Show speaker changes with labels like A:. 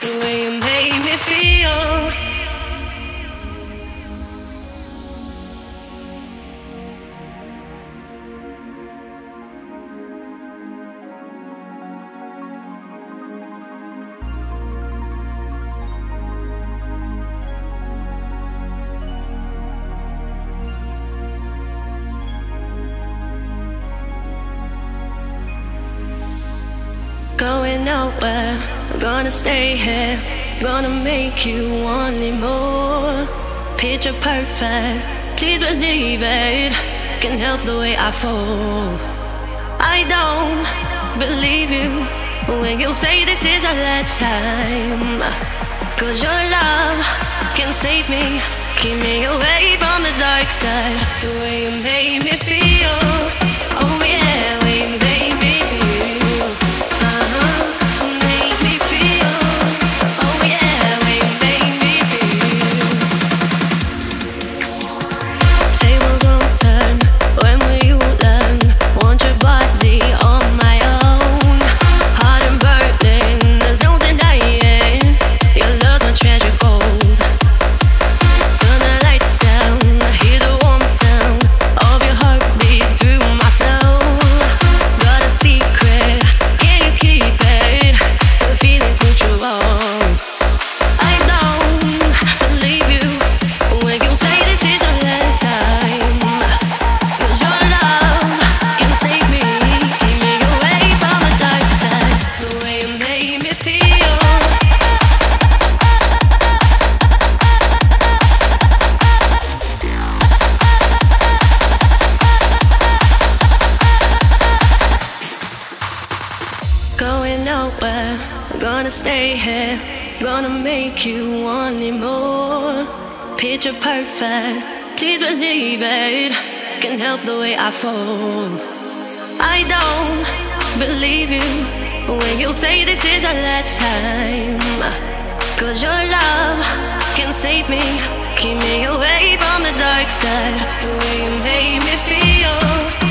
A: The way you made me feel. Going nowhere, gonna stay here. Gonna make you want me more. Picture perfect, please believe it. Can help the way I fall. I don't believe you when you say this is our last time. Cause your love can save me, keep me away from nowhere, I'm gonna stay here. Gonna make you want me more. Picture perfect, please believe it. Can help the way I fall. I don't believe you when you say this is our last time. Cause your love can save me, keep me away from the dark side. The way you made me feel.